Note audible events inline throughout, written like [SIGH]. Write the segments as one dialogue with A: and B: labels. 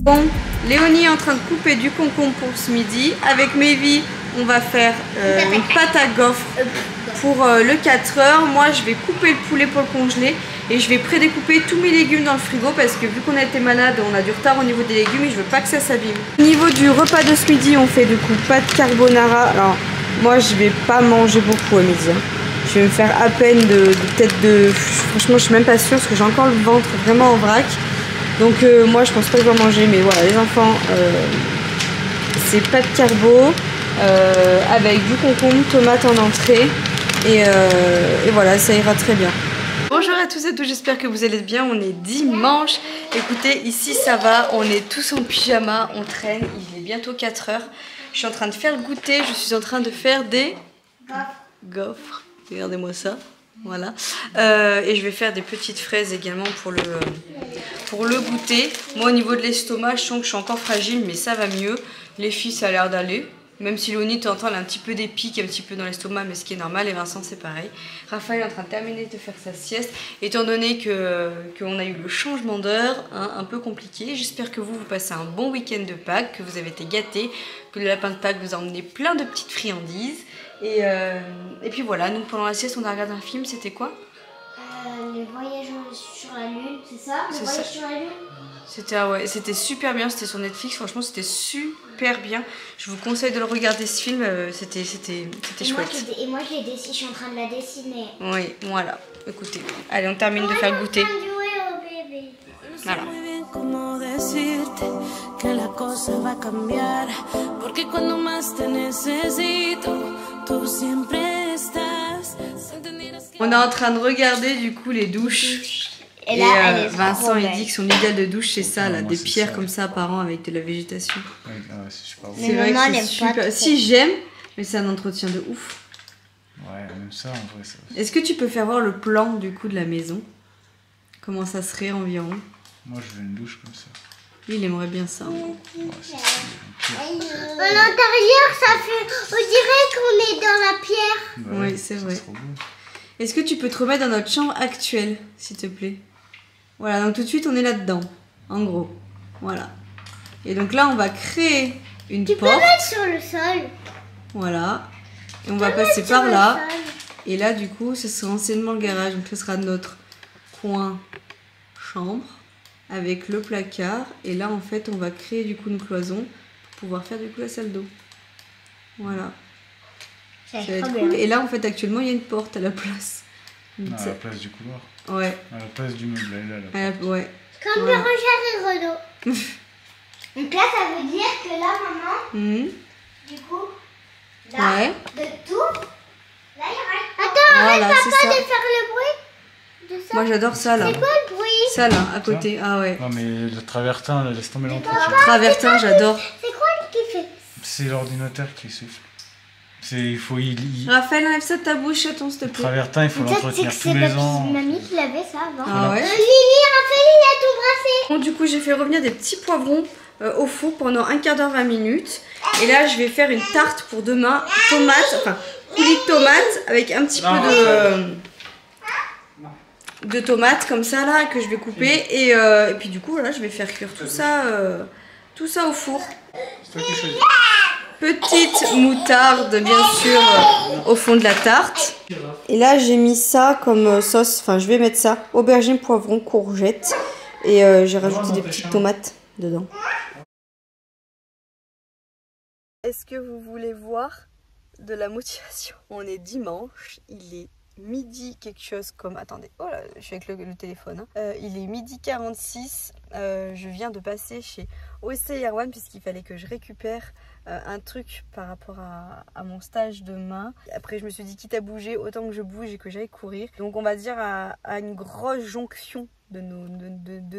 A: Bon, Léonie est en train de couper du concombre pour ce midi. Avec Mévi, on va faire euh, une pâte à gaufre pour euh, le 4 heures. Moi, je vais couper le poulet pour le congeler et je vais prédécouper tous mes légumes dans le frigo parce que vu qu'on a été malade, on a du retard au niveau des légumes et je veux pas que ça s'abîme. Au niveau du repas de ce midi, on fait du coup pâte carbonara. Alors, moi, je vais pas manger beaucoup à midi. hein. Je vais me faire à peine de, de tête de... Franchement, je suis même pas sûre parce que j'ai encore le ventre vraiment en vrac. Donc euh, moi, je pense pas que je vais manger. Mais voilà, les enfants, euh, c'est pâte carbo euh, avec du concombre, tomate en entrée. Et, euh, et voilà, ça ira très bien. Bonjour à tous et à toutes, j'espère que vous allez bien. On est dimanche. Écoutez, ici ça va, on est tous en pyjama, on traîne. Il est bientôt 4 heures. Je suis en train de faire le goûter, je suis en train de faire des gaufres. Regardez-moi ça. Voilà. Euh, et je vais faire des petites fraises également pour le, pour le goûter. Moi, au niveau de l'estomac, je sens que je suis encore fragile, mais ça va mieux. Les filles, ça a l'air d'aller. Même si Léonie, tu entends, elle a un petit peu des pics, un petit peu dans l'estomac, mais ce qui est normal. Et Vincent, c'est pareil. Raphaël est en train de terminer de faire sa sieste. Étant donné que qu'on a eu le changement d'heure, hein, un peu compliqué, j'espère que vous, vous passez un bon week-end de Pâques, que vous avez été gâtés, que le lapin de Pâques vous a emmené plein de petites friandises. Et, euh, et puis voilà, nous, pendant la sieste, on a regardé un film. C'était quoi?
B: Euh, le voyage sur la lune, c'est ça? Le
A: C'est
B: voyage
A: ça.
B: sur la lune?
A: C'était ah ouais, c'était super bien, c'était sur Netflix, franchement c'était super bien. Je vous conseille de le regarder ce film, euh, c'était c'était c'était
B: et moi,
A: chouette.
B: je, et moi, je l'ai dessiné, je suis en train de la dessiner.
A: Oui, voilà. Écoutez, allez, on termine de faire le goûter. Voilà.
C: muy bien cómo decirte que la cosa va a cambiar. Porque cuando más te necesito,
A: On est en train de regarder du coup les douches.
B: Et
A: euh,
B: elle est
A: Vincent il dit que son idéal de douche c'est ça, là,
D: moi,
A: des pierres
D: ça.
A: comme ça apparent avec de la végétation.
D: Ouais, ah ouais, c'est
A: vrai
B: maman,
A: que
B: elle
A: c'est
B: aime pas
A: super. Si j'aime, mais c'est un entretien de ouf.
D: Ouais, même ça, en vrai, ça.
A: Est-ce que tu peux faire voir le plan du coup de la maison? Comment ça serait environ?
D: Moi, je veux une douche comme ça.
A: Lui il aimerait bien ça.
B: À l'intérieur, ça fait. On dirait qu'on est dans la pierre.
D: Bah
A: Oui,
D: ouais,
A: c'est vrai. Est-ce que tu peux te remettre dans notre chambre actuelle, s'il te plaît? Voilà, donc tout de suite on est là-dedans, en gros. Voilà. Et donc là on va créer une
B: Tu peux
A: porte.
B: mettre sur le sol.
A: Voilà. Et on va
B: Tu peux
A: passer par là. Et là du coup ce sera anciennement le garage. Donc ce sera notre coin chambre avec le placard. Et là en fait on va créer du coup une cloison pour pouvoir faire du coup la salle d'eau. Voilà.
B: Ça
A: va être cool. Et là en fait actuellement il y a une porte à la place.
D: Non, à la place du couloir.
A: Ouais.
D: À la place du meuble, elle est là, là.
A: à la- Ouais.
B: Comme
A: Voilà.
B: Bérangère et Renaud. [LAUGHS] Donc là, ça veut dire que là, maman,
A: Mhm.
B: du coup, là,
A: Ouais.
B: de tout, là, il y aura... Attends,
A: Voilà,
B: arrête
A: c'est
B: papa de faire le bruit de ça.
A: Moi j'adore ça là.
B: C'est quoi le bruit
A: Ça là, à côté. Ah ouais.
D: Non, mais le travertin, là, laisse tomber l'entretien.
A: Travertin, j'adore.
B: C'est quoi qui fait
D: C'est l'ordinateur qui souffle. C'est, il faut, il, il-
A: Raphaël, enlève ça de ta bouche, chaton, s'il te
D: le
A: plaît.
D: travertin, il faut
B: c'est
D: l'entretenir tous
B: c'est
D: les ans.
B: mamie qui l'avait ça avant.
A: Ah ouais.
B: Lily, Raphaël, il a tout brassé.
A: Bon, du coup, j'ai fait revenir des petits poivrons euh, au four pendant un quart d'heure, 20 minutes. Et là, je vais faire une tarte pour demain. Tomate, enfin, coulis de tomates avec un petit peu de. euh, de tomates comme ça là que je vais couper. Et, euh, et puis du coup voilà je vais faire cuire tout ça euh, tout ça au four.
D: C'est toi qui choisis.
A: petite moutarde bien sûr euh, au fond de la tarte. Et là j'ai mis ça comme sauce, enfin je vais mettre ça, aubergine, poivron, courgette. Et euh, j'ai rajouté des petites tomates dedans. Est-ce que vous voulez voir de la motivation? On est dimanche, il est midi quelque chose comme... Attendez, oh là, je suis avec le, téléphone. hein. Euh, il est midi 46, euh, je viens de passer chez OSC Erwan puisqu'il fallait que je récupère un truc par rapport à, mon stage demain. Après, je me suis dit, quitte à bouger, autant que je bouge et que j'aille courir. Donc, on va dire à, une grosse jonction de,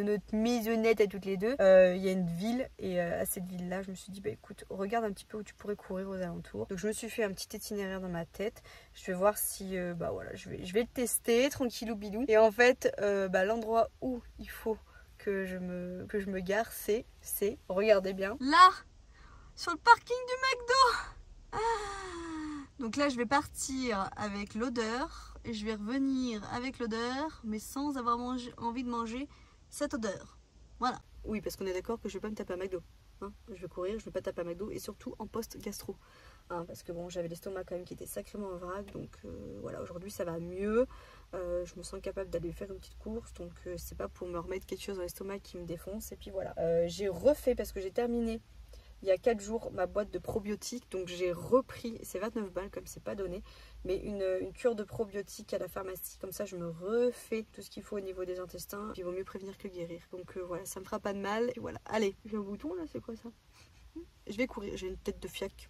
A: notre maisonnette à toutes les deux. Euh, Il y a une ville et euh, à cette ville-là, je me suis dit, bah écoute, regarde un petit peu où tu pourrais courir aux alentours. Donc, je me suis fait un petit itinéraire dans ma tête. Je vais voir si, euh, bah voilà, je vais, le tester tranquillou bilou. Et en fait, euh, bah, l'endroit où il faut que je me, que je me gare, c'est, c'est, regardez bien, là sur le parking du McDo. Ah. Donc là, je vais partir avec l'odeur et je vais revenir avec l'odeur, mais sans avoir envie de manger cette odeur. Voilà. Oui, parce qu'on est d'accord que je vais pas me taper à McDo. Hein. je vais courir, je vais pas taper à McDo et surtout en post-gastro. Hein, parce que bon, j'avais l'estomac quand même qui était sacrément en. Donc euh, voilà, aujourd'hui ça va mieux. Euh, je me sens capable d'aller faire une petite course. Donc euh, c'est pas pour me remettre quelque chose dans l'estomac qui me défonce. Et puis voilà. j'ai refait parce que j'ai terminé il y a 4 jours ma boîte de probiotiques. Donc j'ai repris, c'est 29 balles comme c'est pas donné, mais une, cure de probiotiques à la pharmacie. Comme ça je me refais tout ce qu'il faut au niveau des intestins. Il vaut mieux prévenir que guérir. Donc voilà, ça me fera pas de mal. Et voilà, allez, j'ai un bouton là, c'est quoi ça? Je vais courir, j'ai une tête de fiac.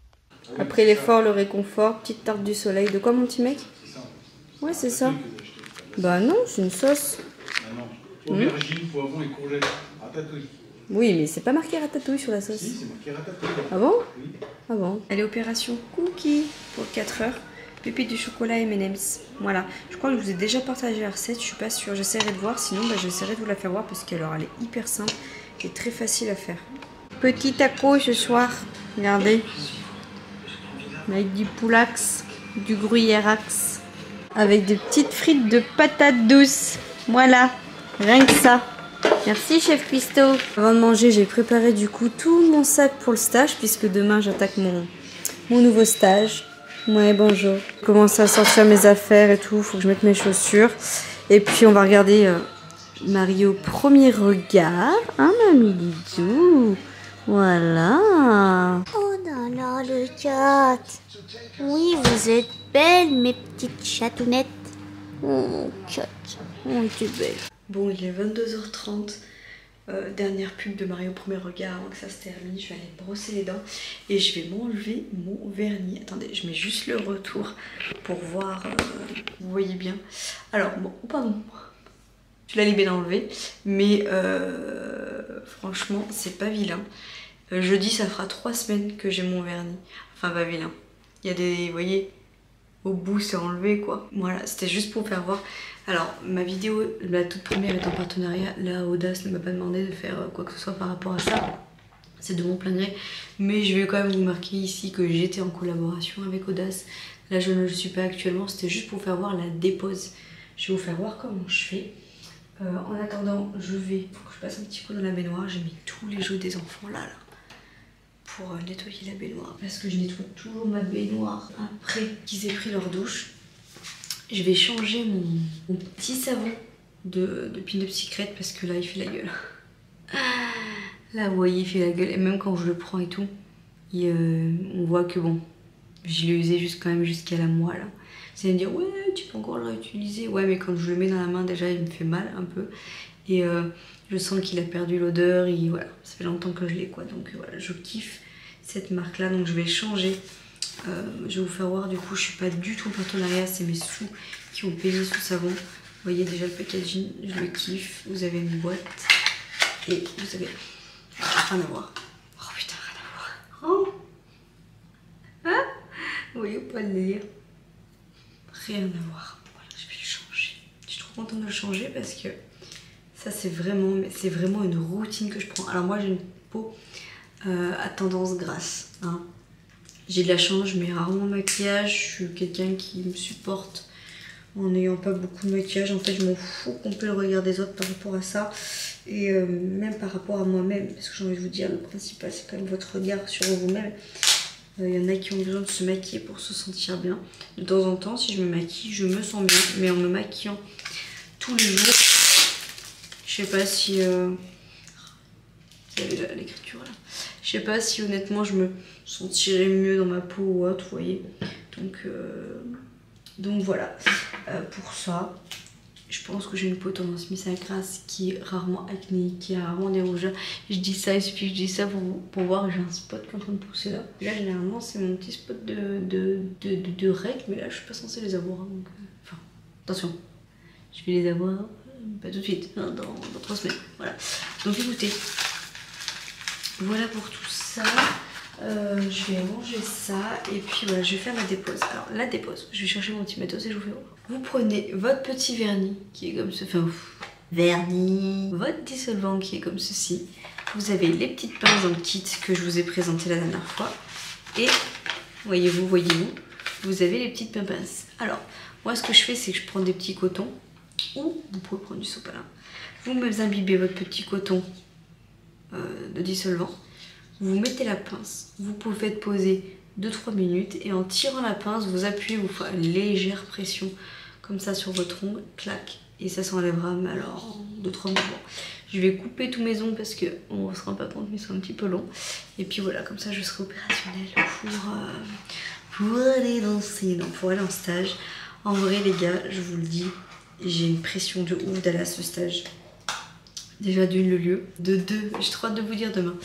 A: Après l'effort, le réconfort, petite tarte du soleil. De quoi mon petit mec? Ouais, c'est ça. Bah non, c'est une sauce.
D: Ah non. Aubergine, poivron et courgettes. Ratatouille.
A: Oui, mais c'est pas marqué ratatouille sur la sauce.
D: Si, c'est marqué ratatouille.
A: Ah bon?
D: Oui.
A: Ah bon? Allez, opération cookie pour 4 heures. Pépite du chocolat M&M's. Voilà. Je crois que je vous ai déjà partagé la recette. Je suis pas sûre. J'essaierai de voir. Sinon, bah, j'essaierai de vous la faire voir parce qu'elle elle est hyper simple et très facile à faire. Petit taco ce soir. Regardez avec du poulax, du gruyérax, avec des petites frites de patates douces. Voilà, rien que ça. Merci chef Pisto. Avant de manger, j'ai préparé du coup tout mon sac pour le stage puisque demain j'attaque mon, mon nouveau stage. Ouais, bonjour. Je commence à sortir mes affaires et tout, faut que je mette mes chaussures. Et puis on va regarder euh, Mario premier regard. Hein, mamie Lidou? Voilà.
B: Oh là là, le chat. Oui, vous êtes belles, mes petites chatounettes. Oh, mon chat. Oh, tu belle.
A: Bon, il est 22h30. Euh, dernière pub de Mario Premier Regard avant que ça se termine. Je vais aller brosser les dents et je vais m'enlever mon vernis. Attendez, je mets juste le retour pour voir. Euh, vous voyez bien. Alors, bon, pardon. Je l'ai bien enlevé. Mais euh, franchement, c'est pas vilain. jeudi, ça fera trois semaines que j'ai mon vernis. Enfin, pas vilain. Il y a des, vous voyez, au bout c'est enlevé quoi. Voilà, c'était juste pour faire voir. Alors, ma vidéo, la toute première est en partenariat. Là, Audace ne m'a pas demandé de faire quoi que ce soit par rapport à ça. C'est de mon plein gré. Mais je vais quand même vous marquer ici que j'étais en collaboration avec Audace. Là, je ne le suis pas actuellement. C'était juste pour faire voir la dépose. Je vais vous faire voir comment je fais. Euh, en attendant, je vais, faut que je passe un petit coup dans la baignoire. J'ai mis tous les jeux des enfants là, là pour euh, nettoyer la baignoire. Parce que je nettoie toujours ma baignoire après qu'ils aient pris leur douche. Je vais changer mon, petit savon de, de Pin Secret parce que là il fait la gueule. [LAUGHS] Là vous voyez il fait la gueule et même quand je le prends et tout, euh, on voit que bon, je l'ai usé quand même jusqu'à la moelle. C'est à me dire ouais tu peux encore le réutiliser. Ouais mais quand je le mets dans la main déjà il me fait mal un peu. Et euh, je sens qu'il a perdu l'odeur et voilà, ça fait longtemps que je l'ai quoi. Donc voilà, je kiffe cette marque là, donc je vais changer. Euh, je vais vous faire voir du coup, je suis pas du tout en partenariat, c'est mes sous qui ont payé sous savon. Vous voyez déjà le packaging, je le kiffe. Vous avez une boîte et vous avez rien à voir. Oh putain, rien à voir. Oh Hein? Vous voyez pas le délire? Rien à voir. Voilà, je vais le changer. Je suis trop contente de le changer parce que ça c'est vraiment, c'est vraiment une routine que je prends. Alors moi j'ai une peau euh, à tendance grasse. Hein. J'ai de la chance, je mets rarement de maquillage. Je suis quelqu'un qui me supporte en n'ayant pas beaucoup de maquillage. En fait je m'en fous qu'on peut le regard des autres par rapport à ça. Et euh, même par rapport à moi-même. Parce que j'ai envie de vous dire, le principal c'est quand même votre regard sur vous-même. Il euh, y en a qui ont besoin de se maquiller pour se sentir bien. De temps en temps, si je me maquille, je me sens bien. Mais en me maquillant tous les jours, je sais pas si... Euh... l'écriture là. Je sais pas si honnêtement je me sentirais mieux dans ma peau ou autre, vous voyez. Donc, euh, donc voilà. Euh, pour ça, je pense que j'ai une peau tendance Miss à grasse qui est rarement acné, qui a rarement des rougeurs. Je dis ça, il suffit que je dis ça pour, pour voir, j'ai un spot qui est en train de pousser là. Là, généralement, c'est mon petit spot de, de, de, de, règles, mais là, je suis pas censée les avoir. Hein, euh, enfin, attention, je vais les avoir pas tout de suite, hein, dans, dans trois semaines. Voilà. Donc écoutez, voilà pour tout ça. Euh, je vais ranger ça et puis voilà, je vais faire ma dépose. Alors la dépose, je vais chercher mon petit matos et je vous fais voir. Vous prenez votre petit vernis qui est comme ce, enfin vernis, votre dissolvant qui est comme ceci. Vous avez les petites pinces dans le kit que je vous ai présenté la dernière fois et voyez-vous, voyez-vous, vous avez les petites pinces. Alors moi ce que je fais c'est que je prends des petits cotons ou vous pouvez prendre du sopalin. Vous me imbibez votre petit coton de dissolvant. Vous mettez la pince, vous pouvez être posé 2-3 minutes et en tirant la pince, vous appuyez, vous faites une légère pression comme ça sur votre ongle, clac, et ça s'enlèvera, mais alors 2-3 mouvements. Je vais couper tous mes ongles parce qu'on ne se rend pas compte, mais ils sont un petit peu longs. Et puis voilà, comme ça je serai opérationnelle pour, euh, pour aller danser, non, pour aller en stage. En vrai les gars, je vous le dis, j'ai une pression de ouf d'aller à ce stage. Déjà d'une le lieu, de deux, j'ai trop hâte de vous dire demain,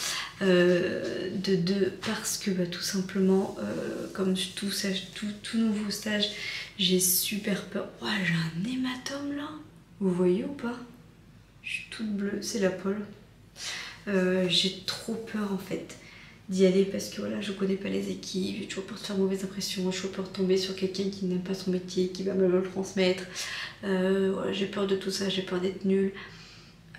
A: euh, de deux parce que bah, tout simplement, euh, comme tout, tout, tout, nouveau stage, j'ai super peur. Oh, j'ai un hématome là, vous voyez ou pas? Je suis toute bleue, c'est la pole. Euh, j'ai trop peur en fait d'y aller parce que voilà, je connais pas les équipes, j'ai toujours peur de faire mauvaise impression, j'ai toujours peur de tomber sur quelqu'un qui n'aime pas son métier, qui va me le transmettre. j'ai peur de tout ça, j'ai peur d'être nulle.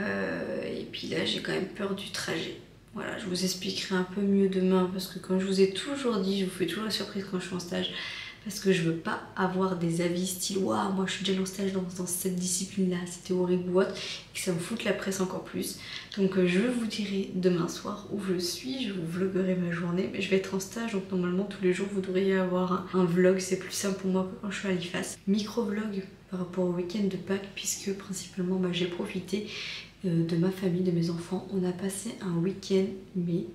A: Euh, et puis là, j'ai quand même peur du trajet. Voilà, je vous expliquerai un peu mieux demain parce que comme je vous ai toujours dit, je vous fais toujours la surprise quand je suis en stage parce que je veux pas avoir des avis style waouh moi je suis déjà en stage dans, cette discipline là c'était horrible ou autre et que ça me foute la presse encore plus donc euh, je vous dirai demain soir où je suis je vous vloguerai ma journée mais je vais être en stage donc normalement tous les jours vous devriez avoir un, vlog c'est plus simple pour moi que quand je suis à l'IFAS micro vlog par rapport au week-end de Pâques puisque principalement bah, j'ai profité euh, de ma famille, de mes enfants. On a passé un week-end, mais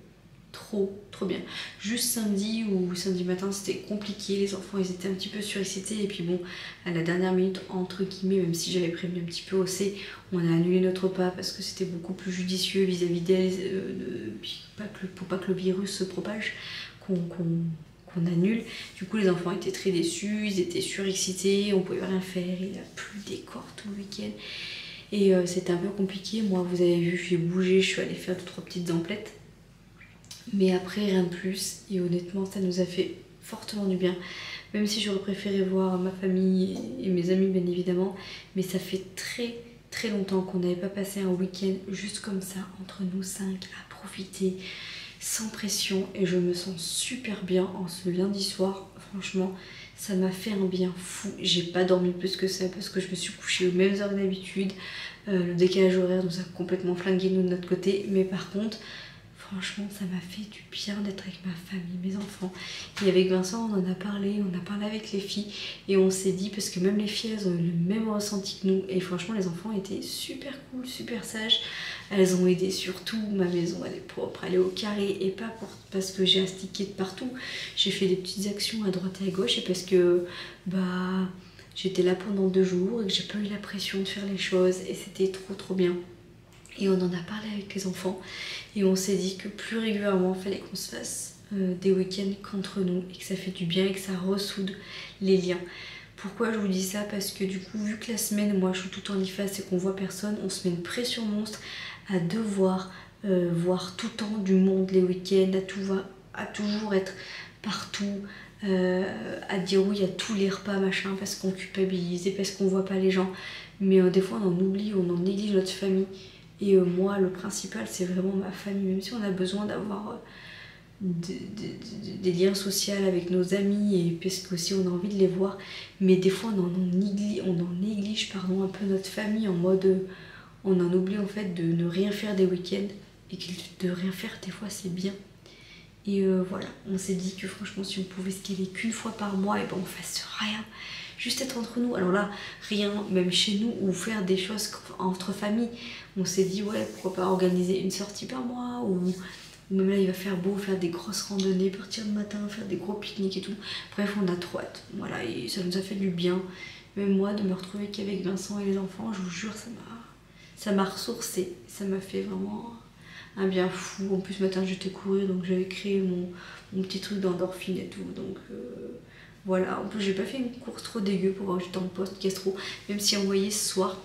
A: trop, trop bien. Juste samedi ou samedi matin, c'était compliqué. Les enfants, ils étaient un petit peu surexcités. Et puis bon, à la dernière minute, entre guillemets, même si j'avais prévenu un petit peu aussi, on a annulé notre pas parce que c'était beaucoup plus judicieux vis-à-vis d'elles, euh, pour pas que le virus se propage, qu'on annule. Du coup, les enfants étaient très déçus, ils étaient surexcités, on pouvait rien faire, il a plus des tout le week-end. Et euh, c'était un peu compliqué. Moi, vous avez vu, j'ai bougé, je suis allée faire deux, trois petites emplettes. Mais après, rien de plus. Et honnêtement, ça nous a fait fortement du bien. Même si j'aurais préféré voir ma famille et mes amis, bien évidemment. Mais ça fait très, très longtemps qu'on n'avait pas passé un week-end juste comme ça, entre nous cinq, à profiter, sans pression. Et je me sens super bien en ce lundi soir. Franchement, ça m'a fait un bien fou. J'ai pas dormi plus que ça parce que je me suis couchée aux mêmes heures que d'habitude. Euh, le décalage horaire nous a complètement flingué nous de notre côté. Mais par contre, franchement, ça m'a fait du bien d'être avec ma famille, mes enfants. Et avec Vincent, on en a parlé, on a parlé avec les filles et on s'est dit, parce que même les filles, elles ont eu le même ressenti que nous. Et franchement, les enfants étaient super cool, super sages. Elles ont aidé surtout, ma maison elle est propre, elle est au carré et pas parce que j'ai un stické de partout. J'ai fait des petites actions à droite et à gauche et parce que bah j'étais là pendant deux jours et que j'ai pas eu la pression de faire les choses et c'était trop trop bien. Et on en a parlé avec les enfants et on s'est dit que plus régulièrement fallait qu'on se fasse euh, des week-ends qu'entre nous et que ça fait du bien et que ça ressoude les liens. Pourquoi je vous dis ça? Parce que du coup, vu que la semaine, moi je suis tout en IFAS et qu'on voit personne, on se met une pression monstre à devoir euh, voir tout le temps du monde les week-ends, à, à toujours être partout, euh, à dire oui à tous les repas, machin, parce qu'on culpabilise et parce qu'on voit pas les gens. Mais euh, des fois on en oublie, on en néglige notre famille. Et moi, le principal, c'est vraiment ma famille, même si on a besoin d'avoir des, liens sociaux avec nos amis et parce qu'aussi on a envie de les voir mais des fois on en, néglige, on un peu notre famille en mode on en oublie en fait de ne rien faire des week-ends et que de rien faire des fois c'est bien. Et euh, voilà, on s'est dit que franchement si on pouvait se caler qu'une fois par mois et ben on fasse rien, juste être entre nous. Alors là, rien, même chez nous, ou faire des choses entre familles. On s'est dit ouais, pourquoi pas organiser une sortie par mois ou même là il va faire beau, faire des grosses randonnées, partir le matin, faire des gros pique-niques et tout. Bref, on a trop hâte. Voilà, et ça nous a fait du bien. Même moi, de me retrouver qu'avec Vincent et les enfants, je vous jure, ça m'a ça m'a ressourcé, ça m'a fait vraiment un bien fou. En plus, ce matin, j'étais courir, donc j'avais créé mon, petit truc d'endorphine et tout. Donc euh, voilà, en plus, j'ai pas fait une course trop dégueu pour voir que j'étais en poste gastro, même si on voyait ce soir.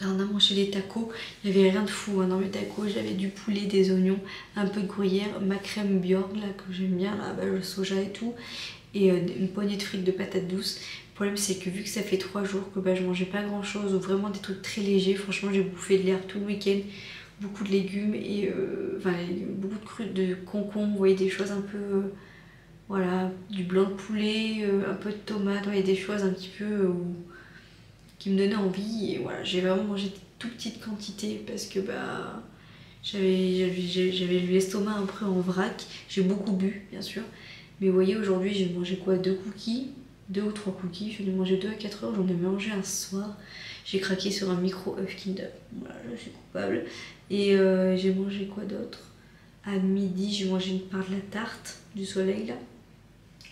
A: Là, on a mangé les tacos, il n'y avait rien de fou hein, dans mes tacos. J'avais du poulet, des oignons, un peu de gruyère, ma crème Bjorn là que j'aime bien, là, bah, le soja et tout, et euh, une poignée de frites de patates douces. Le problème c'est que vu que ça fait trois jours que bah, je mangeais pas grand chose ou vraiment des trucs très légers, franchement j'ai bouffé de l'air tout le week-end, beaucoup de légumes et euh, enfin beaucoup de crues de concombre, vous voyez des choses un peu euh, voilà, du blanc de poulet, euh, un peu de tomate, voyez des choses un petit peu qui me donnaient envie et voilà, j'ai vraiment mangé de toute petite quantité parce que bah J'avais l'estomac un peu en vrac. J'ai beaucoup bu, bien sûr. Mais vous voyez, aujourd'hui, j'ai mangé quoi? Deux cookies Deux ou trois cookies. Je ai manger deux à 4 heures. J'en ai mangé un soir. J'ai craqué sur un micro œuf Kinder. Voilà, je suis coupable. Et euh, j'ai mangé quoi d'autre? À midi, j'ai mangé une part de la tarte du soleil, là.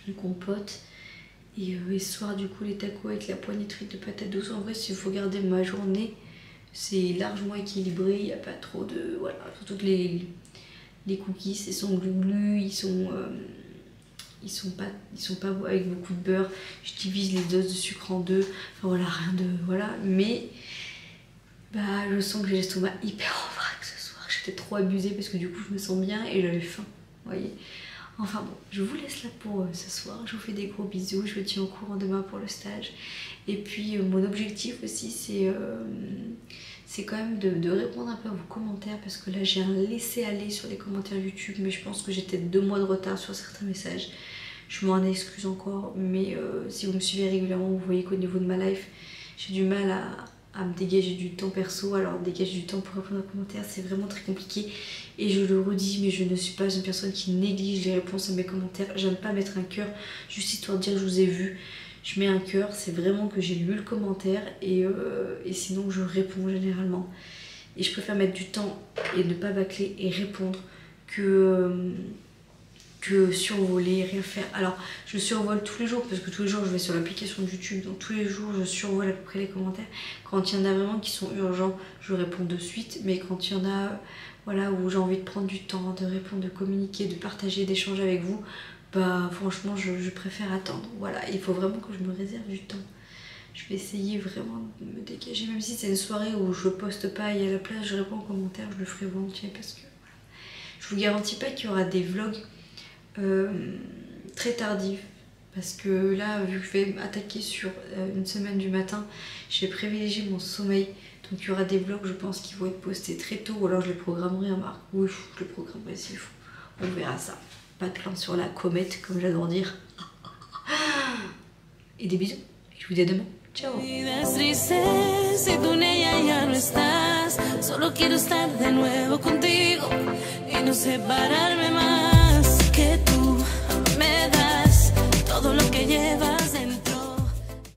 A: Le compote. Et, euh, soir, du coup, les tacos avec la poignée de frites de patates douces. En vrai, si vous regardez ma journée, c'est largement équilibré. Il n'y a pas trop de. Voilà, toutes les, les cookies, ils sont glu ils sont. Euh, ils sont pas ils sont pas avec beaucoup de beurre je divise les doses de sucre en deux enfin voilà rien de voilà mais bah je sens que j'ai l'estomac hyper en vrac ce soir j'étais trop abusée parce que du coup je me sens bien et j'avais faim vous voyez. Enfin bon je vous laisse là pour euh, ce soir je vous fais des gros bisous je vous tiens au courant demain pour le stage. Et puis euh, mon objectif aussi c'est c'est quand même de, répondre un peu à vos commentaires parce que là j'ai un laisser aller sur les commentaires YouTube mais je pense que j'étais deux mois de retard sur certains messages. Je m'en excuse encore mais euh, si vous me suivez régulièrement vous voyez qu'au niveau de ma life j'ai du mal à, me dégager du temps perso. Alors dégager du temps pour répondre aux commentaires c'est vraiment très compliqué. Et je le redis mais je ne suis pas une personne qui néglige les réponses à mes commentaires. J'aime pas mettre un cœur juste histoire de dire je vous ai vu je mets un cœur, c'est vraiment que j'ai lu le commentaire et, euh, et, sinon je réponds généralement. Et je préfère mettre du temps et ne pas bâcler et répondre que, euh, que survoler rien faire. Alors je survole tous les jours parce que tous les jours je vais sur l'application de YouTube, donc tous les jours je survole à peu près les commentaires. Quand il y en a vraiment qui sont urgents, je réponds de suite, mais quand il y en a voilà, où j'ai envie de prendre du temps, de répondre, de communiquer, de partager, d'échanger avec vous, bah franchement je, préfère attendre. Voilà, il faut vraiment que je me réserve du temps. Je vais essayer vraiment de me dégager, même si c'est une soirée où je poste pas et à la place je réponds en commentaire, je le ferai volontiers parce que voilà. Je vous garantis pas qu'il y aura des vlogs euh, très tardifs. Parce que là, vu que je vais attaquer sur euh, une semaine du matin, je vais privilégier mon sommeil. Donc il y aura des vlogs, je pense, qui vont être postés très tôt. Ou alors je les programmerai en marque. Oui, je les programmerai s'il faut. On verra ça sur la comète, comme j'adore dire. Et des bisous. Je vous dis à demain. Ciao.